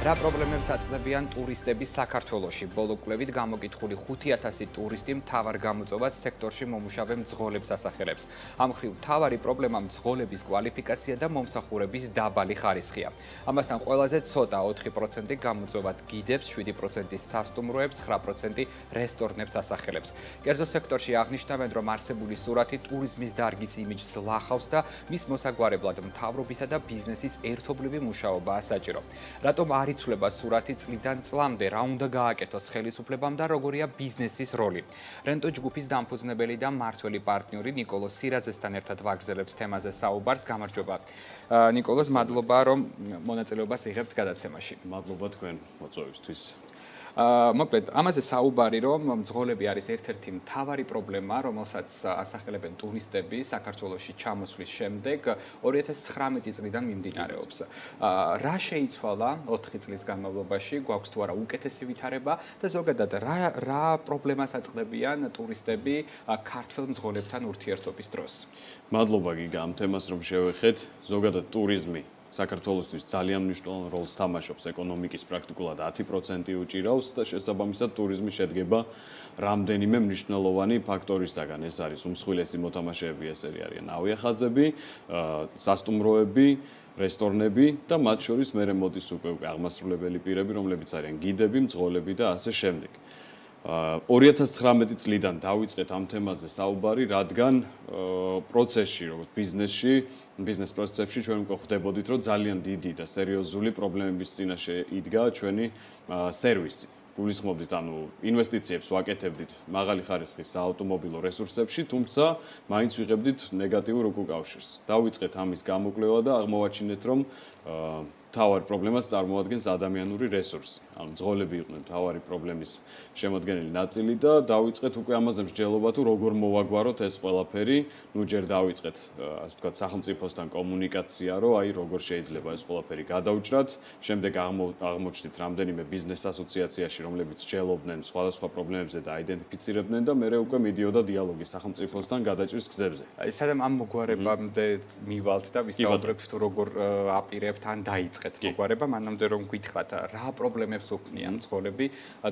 რა პრობლემებს აწყდებიან ტურისტების საქართველოში? ბოლო კვლევით გამოკითხული 5000 ტურისტი მთავარ გამოწვევად სექტორში მომუშავე მძღოლებს ასახელებს. ამ ხრივ მთავარი პრობლემა მძღოლების კვალიფიკაცია და მომსახურების დაბალი ხარისხია. ამასთან ყველაზე ცოტა 4% გამოწვევად გიდებს, 7% სასტუმროებს, 9% რესტორნებს ასახელებს. კერძო სექტორში აღნიშნავენ, რომ არსებული სურათი ტურიზმის დარგის იმიჯს ლახავს და მის მოსაგვარებლად მთავრობისა და ბიზნესის ერთობლივი მუშაობაა საჭირო. რატომ არ იცვლება სურათი წლიდან წლამდე, რა უნდა გააკეთოს ხელისუფლებამ და როგორია ბიზნესის როლი. რენტო ჯგუფის დამფუძნებელი და მართველი პარტნიორი ნიკოლოს სირაძესთან ერთად ვაგრძელებთ თემაზე საუბარს. გამარჯობა. ნიკოლოს, მადლობა რომ მონაწილეობას იღებთ გადაცემაში. მადლობა თქვენ მოწვევისთვის. მოკლედ, ამაზე საუბარი რომ მძღოლები არის ერთ-ერთი მთავარი პრობლემა, რომელსაც ასახელებენ ტურისტები საქართველოსში ჩამოსვლის შემდეგ 2019 წლიდან მიმდინარეობს. რა შეიცვალა 4 წლის განმავლობაში? გვაქვს თუ არა უკეთესი ვითარება და ზოგადად რა რა პრობლემას აწყდებიან ტურისტები ქართულ მძღოლებთან ურთიერთობის დროს? მადლობა გიგა ამ თემას რომ შევეხეთ. ზოგადად ტურიზმი საქართველოსთვის ძალიან მნიშვნელოვან როლს თამაშობს ეკონომიკის პრაქტიკულად 10% უჭირავს და შესაბამისად ტურიზმი შედგება რამდენიმე მნიშვნელოვანი ფაქტორისაგან. ეს არის უმსხვილესი მოთამაშეები, ეს არიან ავიახაზები, სასტუმროები, რესტორნები და მათ შორის მერე მოდის უკვე აღმასრულებელი პირები, რომლებიც არიან გიდები, მძღოლები და ასე შემდეგ. 2019 წლიდან დავიწყეთ ამ თემაზე საუბარი, რადგან პროცესში, როგორც ბიზნესში, ბიზნეს პროცესებში ჩვენ უკვე ხვდებოდით, რომ ძალიან დიდი და სერიოზული პრობლემების წინაშე იდგა ჩვენი სერვისი. გულისხმობდით, ანუ ინვესტიციებს ვაკეთებდით მაღალი ხარისხის საავტომობილო რესურსებში, თუმცა მაინც ვიღებდით ნეგატიურ უკავშირს. დავიწყეთ ამის გამოკვლევა და აღმოვაჩინეთ, რომ თავარ პრობლემას წარმოადგენს ადამიანური რესურსი. ანუ ძღოლები იყვნენ თავარი პრობლემის შემოადგენელი ნაწილი და დაიწყეთ უკვე ამაზე მსჯელობა თუ როგორ მოვაგვაროთ ეს ყველაფერი. ნუ ჯერ დაიწყეთ, ასე ვთქვათ, სახელმწიფოსთან კომუნიკაცია, რომ აი როგორ შეიძლება ეს ყველაფერი გადაუჭრათ. შემდეგ აღმოჩნდით რამდენიმე ბიზნეს ასოციაციაში, რომლებიც მსჯელობდნენ სხვადასხვა პრობლემებზე და აიდენტიფიცირებდნენ და მეორე უკვე მიდიოდა დიალოგი სახელმწიფოსთან გადაჭრის გზებზე. აი სადამ ამ მოგვარებამდე მივალთ და ვისაუბრებთ თუ როგორ აპირებთ ან დაიწყეთ დაიწყეთ მოგვარება, მანამდე რომ გითხრათ რა პრობლემებს უქმნიან მძღოლები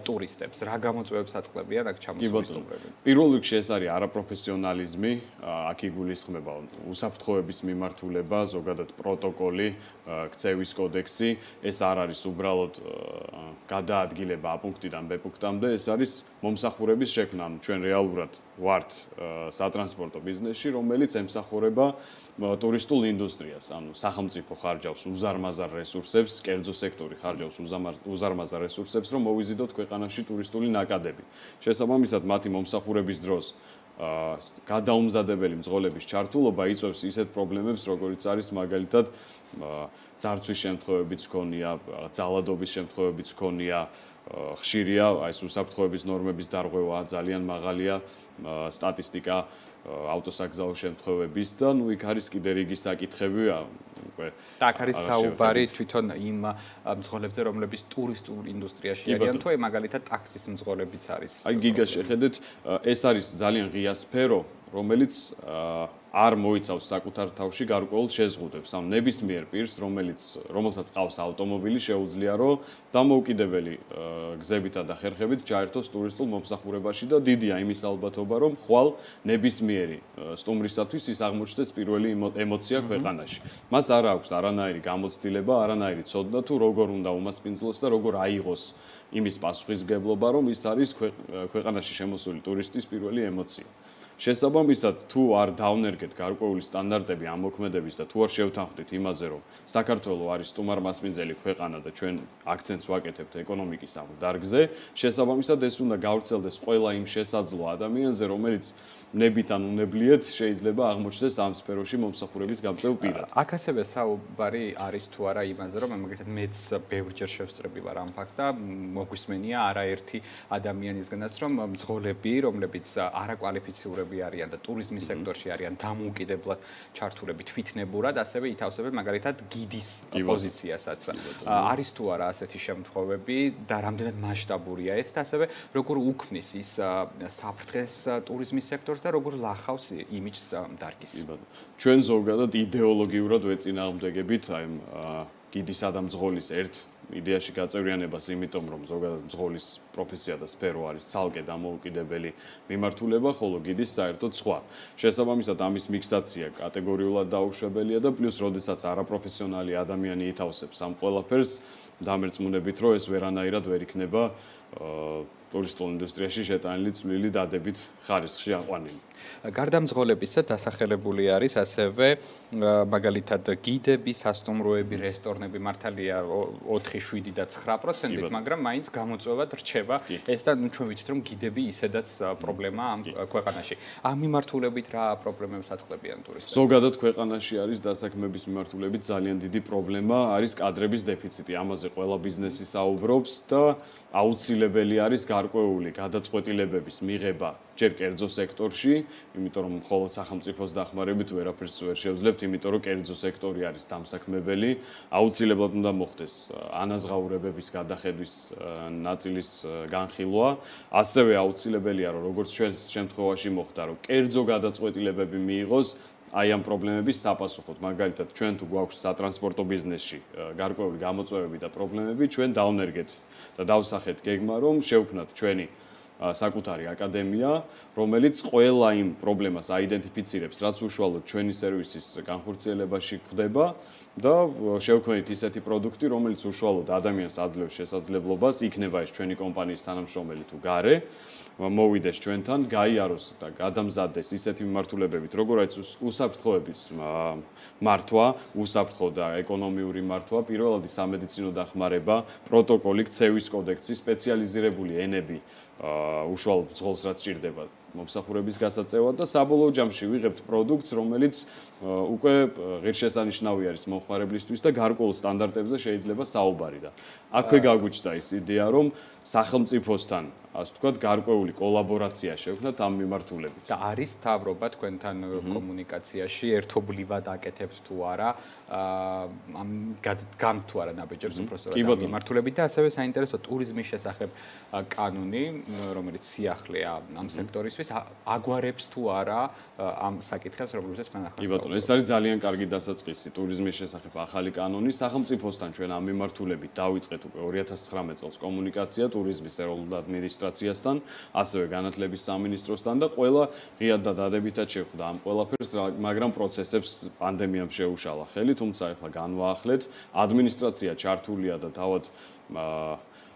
ტურისტებს, რა გამოწვევებს აწყლებიან აქ ჩამოსვლის სტუმრები. პირველ რიგში ეს არის არაპროფესიონალიზმი, აქ იგულისხმება უსაფრთხოების მიმართულება, ზოგადად პროტოკოლი, ქცევის კოდექსი, ეს არ არის უბრალოდ გადაადგილება A პუნქტიდან B პუნქტამდე, ეს არის მომსახურების შექმნა, ჩვენ რეალურად ვართ სატრანსპორტო ბიზნესში, რომელიც ემსახურება ტურისტულ ინდუსტრიას, ანუ სახელმწიფო ხარჯავს უზარმაზარ რესურსებს, კერძო სექტორი ხარჯავს უზარმაზარ რესურსებს, რომ მოვიზიდოთ ქვეყანაში ტურისტული ნაკადები. შესაბამისად, მათი მომსახურების დროს აა გადაუმზადებელი მძღოლების ჩართულობა იწვევს ისეთ პრობლემებს, როგორიც არის მაგალითად ძარცვის შემთხვევებიც ქონია, ძალადობის შემთხვევებიც ქონია, ხშირია აი უსაფრთხოების ნორმების დარღვევა ძალიან მაღალია სტატისტიკა ავტოსაგზაო შემთხვევების და ნუ იქ არის კიდე რიგი საკითხები უკვე და აქ არის საუბარი თვითონ იმ მძღოლებზე რომლებიც ტურისტულ ინდუსტრიაში არიან თუ აი მაგალითად ტაქსის მძღოლებიც არის აი გიგას შეხედეთ ეს არის ძალიან ღია სფერო რომელიც არ მოიცავს საკუთარ თავში გარკვეულ შეზღუდვებს. ამ ნებისმიერ პირს, რომელიც რომელსაც ყავს ავტომობილი, შეუძლია რომ დამოუკიდებელი გზებითა და ხერხებით ჩაერთოს ტურისტულ მომსახურებაში და დიდია იმის ალბათობა, რომ ხვალ ნებისმიერი სტუმრისათვის ის აღმოჩნდეს პირველი ემოცია ქვეყანაში. მას არ აქვს არანაირი გამოცდილება, არანაირი ცოდნა თუ როგორ უნდა უმასპინძლოს და როგორ აიღოს იმის პასუხისგებლობა, რომ ის არის ქვეყანაში შემოსული ტურისტის პირველი ემოცია. შესაბამისად თუ არ დავნერგეთ გარკვეული სტანდარტები ამ მოქმედების და თუ არ შევთანხმდით იმაზე რომ საქართველოს არის სტუმარმასპინძელი ქვეყანა და ჩვენ აქცენტს ვაკეთებთ ეკონომიკის ამ დარგზე შესაბამისად ეს უნდა გავრცელდეს ყველა იმ შესაძლო ადამიანზე რომელიც ნებით ან უნებლიეთ შეიძლება აღმოჩნდეს ამ სფეროში მომსახურების გამწევ პირად. აქ ასევე საუბარი არის თუ არა იმაზე, რომ მაგალითად მეც ბევრჯერ შევსწრები ვარ ამ ფაქტს და მოგვისმენია არაერთი ადამიანისგანაც, რომ მძღოლები, რომლებიც არაკვალიფიცირებული არიან და ტურიზმის სექტორში არიან დამოუკიდებლად ჩართულები თვითნებურად, ასევე ითავსებენ მაგალითად გიდის პოზიციასაც. არის თუ არა ასეთი შემთხვევები და რამდენად მასშტაბურია ეს და ასევე როგორ უქმნის ის საფრთხეს ტურიზმის სექტორს და როგორ ლახავს იმიჯს დარგის. ჩვენ ზოგადად იდეოლოგიურად ვეწინააღმდეგებით აი გიდის ადამძღოლის ერთ იდეაში გაწევრიანებას, იმიტომ რომ ზოგადად მძღოლის პროფესია და სფერო არის ცალკე დამოუკიდებელი მიმართულება, ხოლო გიდის საერთოდ სხვა. შესაბამისად, ამის მიქსაცია კატეგორიულად დაუშვებელია და პლუს, როდესაც არაპროფესიონალი ადამიანი ითავსებს ამ ყველაფერს, დამერწმუნებით, რომ ეს ვერანაირად ვერ იქნება ტურისტულ ინდუსტრიაში შეტანილი წვლილი დადებით ხარისხში აყვანილი. გარდა მძღოლებისა დასახელებული არის ასევე მაგალითად გიდები, სასტუმროები, რესტორნები მართალია 4, 7 და 9%-ით, მაგრამ მაინც გამოწვევად რჩება ეს და ნუ ჩვენ ვიცით რომ გიდები ისედაც პრობლემაა ამ ქვეყანაში. ამ მიმართულებით რა პრობლემებს აწყლებიან ტურისტები? ზოგადად ქვეყანაში არის დასაქმების მიმართულებით ძალიან დიდი პრობლემა, არის კადრების დეფიციტი. ამაზე ყველა ბიზნესი საუბრობს და აუცილებელი არის გარკვეული გადაწყვეტილებების მიღება ჯერ კერძო სექტორში, იმიტომ რომ მხოლოდ სახელმწიფოს დახმარებით ვერაფერს ვერ შევძლებთ, იმიტომ რომ კერძო სექტორი არის დამსაქმებელი, აუცილებლად უნდა მოხდეს ანაზღაურებების გადახედვის ნაწილის განხილვა, ასევე აუცილებელია რომ როგორც ჩვენს შემთხვევაში მოხდა, რომ კერძო გადაწყვეტილებები მიიღოს აი ამ პრობლემების საპასუხოდ, მაგალითად, ჩვენ თუ გვაქვს სატრანსპორტო ბიზნესში გარკვეული გამოწვევები და პრობლემები, ჩვენ დავნერგეთ და დავსახეთ გეგმა, რომ შევქმნათ ჩვენი საკუთარი აკადემია, რომელიც ყველა იმ პრობლემას აიდენტიფიცირებს, რაც უშუალოდ ჩვენი სერვისის განხორციელებაში ხდება და შევქმნით ისეთი პროდუქტი, რომელიც უშუალოდ ადამიანს აძლევს შესაძლებლობას, იქნება ეს ჩვენი კომპანიის თანამშრომელი თუ გარე, მოვიდეს ჩვენთან, გაიაროს და გადამზადდეს ისეთი მიმართულებებით, როგორიც უსაფრთხოების მართვა, უსაფრთხო და ეკონომიური მართვა, პირველადი სამედიცინო დახმარება, პროტოკოლი, ქცევის კოდექსი, სპეციალიზირებული ენები, უშუალოდ ძღოლს რაც ჭირდება მომსახურების გასაწევად და საბოლოო ჯამში ვიღებთ პროდუქტს, რომელიც უკვე ღირსშესანიშნავი არის მომხმარებლისთვის და გარკვეულ სტანდარტებზე შეიძლება საუბარი და აქვე გაგვიჩნდა ის იდეა, რომ სახელმწიფოსთან ასე ვთქვათ, გარკვეული კოლაბორაცია შევქნათ ამ მიმართულებით. და არის თავრობა თქვენთან კომუნიკაციაში ერთობლივად აკეთებს თუ არა ამ გამ თუ არა ნაბეჯებს უბრალოდ მიმართულებით და ასევე საინტერესო ტურიზმის შესახებ კანონი, რომელიც სიახლეა ამ სექტორისთვის, აგვარებს თუ არა ამ საკითხებს, რომელზეც მან ახლა. კი ბატონო, ეს არის ძალიან კარგი დასაწყისი ტურიზმის შესახებ ახალი კანონი. სახელმწიფოსთან ჩვენ ამ მიმართულებით დავიწყეთ უკვე 2019 წელს კომუნიკაცია ტურიზმის ეროვნულ ადმინისტრაციასთან ადმინისტრაციასთან, ასევე განათლების სამინისტროსთან და ყველა ღიად და დადებითად შეხვდა. ამ ყველაფერს, მაგრამ პროცესებს პანდემიამ შეუშალა ხელი, თუმცა ახლა განვაახლეთ, ადმინისტრაცია ჩართულია და თავად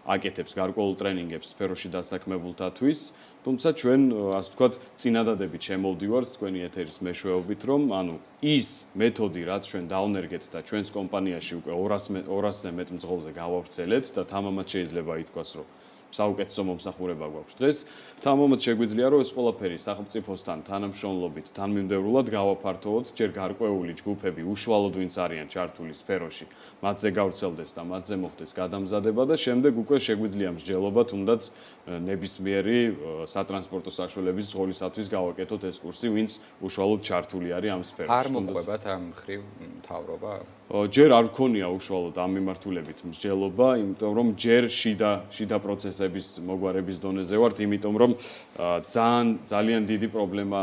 აკეთებს გარკვეულ ტრენინგებს სფეროში დასაქმებულთათვის, თუმცა ჩვენ ასე ვთქვათ, წინადადებით შემოვდივართ თქვენი ეთერის მეშვეობით, რომ ანუ ის მეთოდი, რაც ჩვენ დავნერგეთ და ჩვენს კომპანიაში უკვე 200 200-ზე მეტ მძღოლზე გავავრცელეთ და თამამად შეიძლება ითქვას, რომ საუკეთესო მომსახურება გვაქვს დღეს. თამამად შეგვიძლია რომ ეს ყველაფერი სახელმწიფოსთან თანამშრომლობით თანმიმდევრულად გავაფართოვოთ, ჯერ გარკვეული ჯგუფები უშუალოდ ვინც არიან ჩართული სფეროში, მათზე გავრცელდეს და მათზე მოხდეს გადამზადება და შემდეგ უკვე შეგვიძლია მსჯელობა თუნდაც ნებისმიერი სატრანსპორტო საშუალების ძღოლისათვის გავაკეთოთ ეს კურსი, ვინც უშუალოდ ჩართული არის ამ სფეროში. არ მოყვებათ ამ ხრივ თავრობა? ჯერ არ მქონია უშუალოდ ამ მიმართულებით მსჯელობა, იმიტომ რომ ჯერ შიდა შიდა პროცესების მოგვარების დონეზე ვართ, იმიტომ რომ ძალიან ძალიან დიდი პრობლემა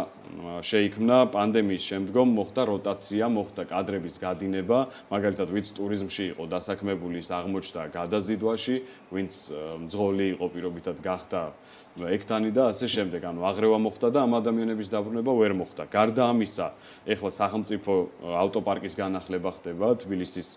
შეიქმნა პანდემიის შემდგომ, მოხდა როტაცია, მოხდა კადრების გადინება, მაგალითად, ვინც ტურიზმში იყო დასაქმებული, ის აღმოჩნდა გადაზიდვაში, ვინც მძღოლი იყო პირობითად გახდა ექთანი და ასე შემდეგ. ანუ აღრევა მოხდა და ამ ადამიანების დაბრუნება ვერ მოხდა. გარდა ამისა, ეხლა სახელმწიფო ავტოპარკის განახლება ხდება თბილისის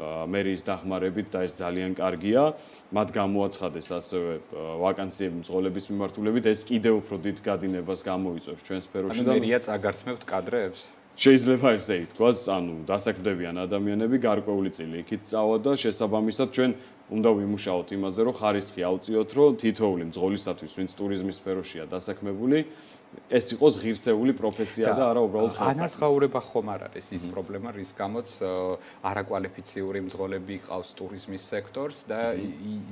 მერიის დახმარებით და ეს ძალიან კარგია. მათ გამოაცხადეს ასევე ვაკანსიები მძღოლების მიმართულებით, ეს კიდევ უფრო დიდ გადინებას გამოიწვევს ჩვენ სფეროში და მერია წაგართმევთ კადრებს? შეიძლება ესე ითქვას, ანუ დასაქმდებიან ადამიანები გარკვეული წილი იქით წავა და შესაბამისად ჩვენ უნდა ვიმუშაოთ იმაზე, რომ ხარისხი აუწიოთ, რომ თითოეული მძღოლისათვის, ვინც ტურიზმის სფეროშია დასაქმებული, ეს იყოს ღირსეული პროფესია და არა უბრალოდ ხალხი. ანაცხოვრება ხომ არ არის ის პრობლემა, რის გამოც არაკვალიფიციური მძღოლები ყავს ტურიზმის სექტორს და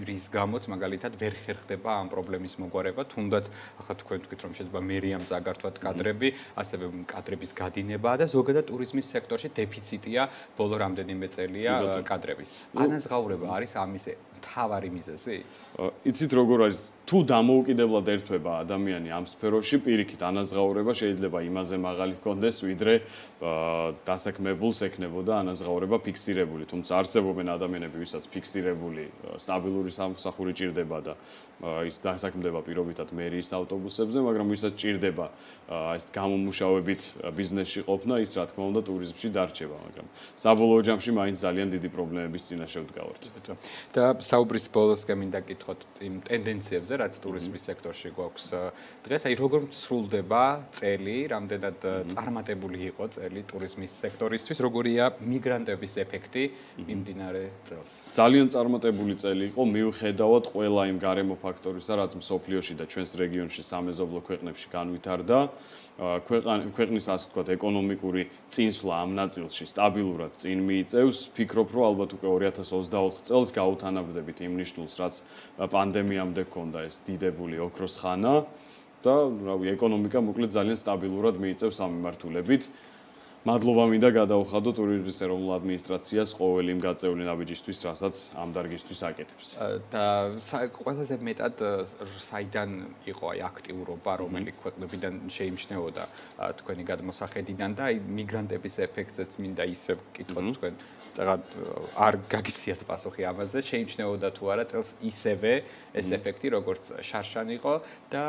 რის გამოც მაგალითად ვერ ხერხდება ამ პრობლემის მოგვარება, თუნდაც ახლა თქვენ თქვით რომ შეიძლება მერიამ წაგართვათ კადრები, ასევე კადრების გადინება და ზოგადად ტურიზმის სექტორში დეფიციტია ბოლო რამდენიმე წელია კადრების. ანაცხოვრება არის ამის თავარი მიზეზი? იცით როგორ არის თუ დამოუკიდებლად ერთვება ადამიანი ამ სფეროში, პირიქით პირიქით ანაზღაურება შეიძლება იმაზე მაღალი ჰქონდეს, ვიდრე დასაქმებულს ექნებოდა ანაზღაურება ფიქსირებული, თუმცა არსებობენ ადამიანები, ვისაც ფიქსირებული სტაბილური სამსახური ჭირდება და ის დასაქმდება პირობითად მერიის ავტობუსებზე, მაგრამ ვისაც ჭირდება ეს გამომუშავებით ბიზნესში ყოფნა, ის რა თქმა უნდა ტურიზმში დარჩება, მაგრამ საბოლოო ჯამში მაინც ძალიან დიდი პრობლემების წინაშე ვდგავართ. და საუბრის ბოლოსკენ მინდა კითხოთ იმ ტენდენციებზე, რაც ტურიზმის სექტორში გვაქვს დღეს, აი როგორ სრულდება წელი, რამდენად წარმატებული იყო წელი ტურიზმის სექტორისთვის, როგორია მიგრანტების ეფექტი მიმდინარე წელს? ძალიან წარმატებული წელი იყო, მიუხედავად ყველა იმ გარემო ფაქტორისა, რაც მსოფლიოში და ჩვენს რეგიონში სამეზობლო ქვეყნებში განვითარდა. ქვეყნის ასე ვთქვათ ეკონომიკური წინსვლა ამ ნაწილში სტაბილურად წინ მიიწევს. ფიქრობ, რომ ალბათ უკვე 2024 წელს გაუთანაბრდებით იმ ნიშნულს, რაც პანდემიამდე ქონდა ეს დიდებული ოქროს ხანა და რავი, ეკონომიკა მოკლედ ძალიან სტაბილურად მიიწევს ამ მიმართულებით. მადლობა მინდა გადაუხადო ტურიზმის ეროვნულ ადმინისტრაციას ყოველი იმ გაწეული ნაბიჯისთვის, რასაც ამ დარგისთვის აკეთებს. და ყველაზე მეტად საიდან იყო აი აქტიურობა, რომელი ქვეყნებიდან შეიმჩნეოდა თქვენი გადმოსახედიდან და აი მიგრანტების ეფექტზეც მინდა ისე ვკითხოთ თქვენ წაღად არ გაგიციათ პასუხი ამაზე, შეიმჩნეოდა თუ არა წელს ისევე ეს ეფექტი როგორც შარშან იყო და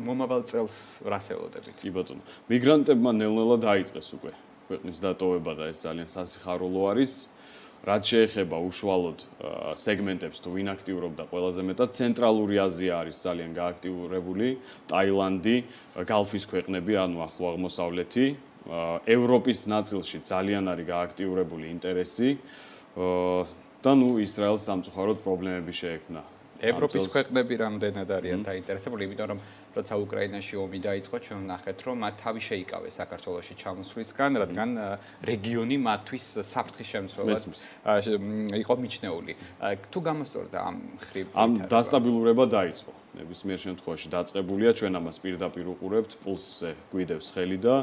მომავალ წელს რას ელოდებით? კი ბატონო. მიგრანტებმა ნელ-ნელა დაიწყეს არის უკვე ქვეყნის დატოვება და ეს ძალიან სასიხარულო არის. რაც შეეხება უშუალოდ სეგმენტებს თუ ვინ აქტიურობდა ყველაზე მეტად ცენტრალური აზია არის ძალიან გააქტიურებული, ტაილანდი, გალფის ქვეყნები, ანუ ახლო აღმოსავლეთი, ევროპის ნაწილში ძალიან არის გააქტიურებული ინტერესი და ნუ ისრაელს სამწუხაროდ პრობლემები შეექმნა. ევროპის ქვეყნები რამდენად არიან დაინტერესებული, იმიტომ რომ როცა უკრაინაში ომი დაიწყო, ჩვენ ვნახეთ, რომ მათ თავი შეიკავეს საქართველოსში ჩამოსვლისგან, რადგან რეგიონი მათთვის საფრთხის შემცველად იყო მიჩნეული. თუ გამოსწორდა ამ ხრივ ამ დასტაბილურება დაიწყო. ნებისმიერ შემთხვევაში დაწყებულია, ჩვენ ამას პირდაპირ უყურებთ, პულსზე გვიდევს ხელი და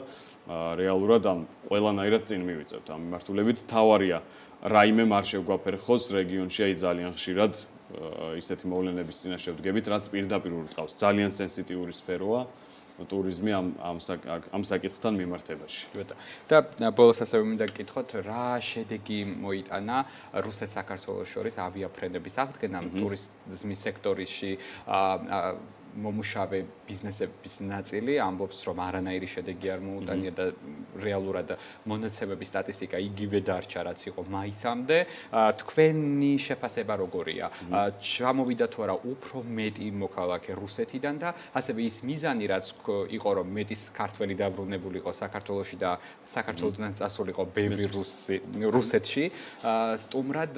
რეალურად ამ ყველანაირად წინ მივიწევთ ამ მიმართულებით. თავარია რაიმე არ შეგვაფერხოს რეგიონში აი ძალიან ხშირად ისეთი მოვლენების წინაშე ვდგებით, რაც პირდაპირ ურტყავს. ძალიან სენსიტიური სფეროა ტურიზმი ამ ამ ამ საკითხთან მიმართებაში. და ბოლოს ასევე მინდა გკითხოთ, რა შედეგი მოიტანა რუსეთ-საქართველოს შორის ავიაფრენების აღდგენამ ტურიზმის სექტორში მომუშავე ბიზნესების ნაწილი ამბობს, რომ არანაირი შედეგი არ მოუტანია და რეალურად მონაცემების სტატისტიკა იგივე დარჩა, რაც იყო მაისამდე. თქვენი შეფასება როგორია? ჩამოვიდა თუ არა უფრო მეტი მოქალაქე რუსეთიდან და ასევე ის მიზანი, რაც იყო, რომ მეტის ქართველი დაბრუნებული იყო საქართველოსში და საქართველოსთან წასულიყო ბევრი რუსი რუსეთში, სტუმრად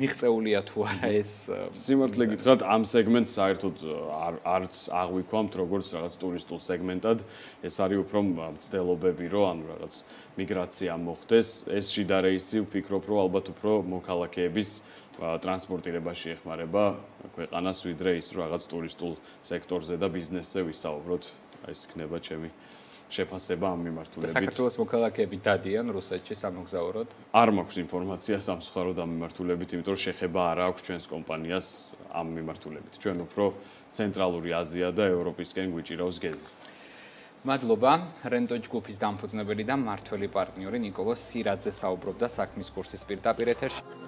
მიღწეულია თუ არა ეს სიმართლე გითხრათ, ამ სეგმენტს საერთოდ არ არც აღვიქვამთ როგორც რაღაც ტურისტულ სეგმენტად. ეს არის უფრო მცდელობები, რომ ანუ რაღაც მიგრაცია მოხდეს. ეს შიდა რეისი ვფიქრობ, რომ ალბათ უფრო მოქალაქეების ტრანსპორტირებაში ეხმარება ქვეყანას ვიდრე ის რომ რაღაც ტურისტულ სექტორზე და ბიზნესზე ვისაუბროთ. აი ეს იქნება ჩემი შეფასება ამ მიმართულებით. საქართველოს მოქალაქეები დადიან რუსეთში სამოგზაუროდ? არ მაქვს ინფორმაცია სამსხარო ამ მიმართულებით, იმიტომ რომ შეხება არ აქვს ჩვენს კომპანიას ამ მიმართულებით. ჩვენ უფრო ცენტრალური აზია და ევროპისკენ გვიჭირავს გეზი. მადლობა. რენტო ჯგუფის დამფუძნებელი და მართველი პარტნიორი ნიკოლოზ სირაძე საუბრობდა საქმის კურსის პირდაპირ ეთერში.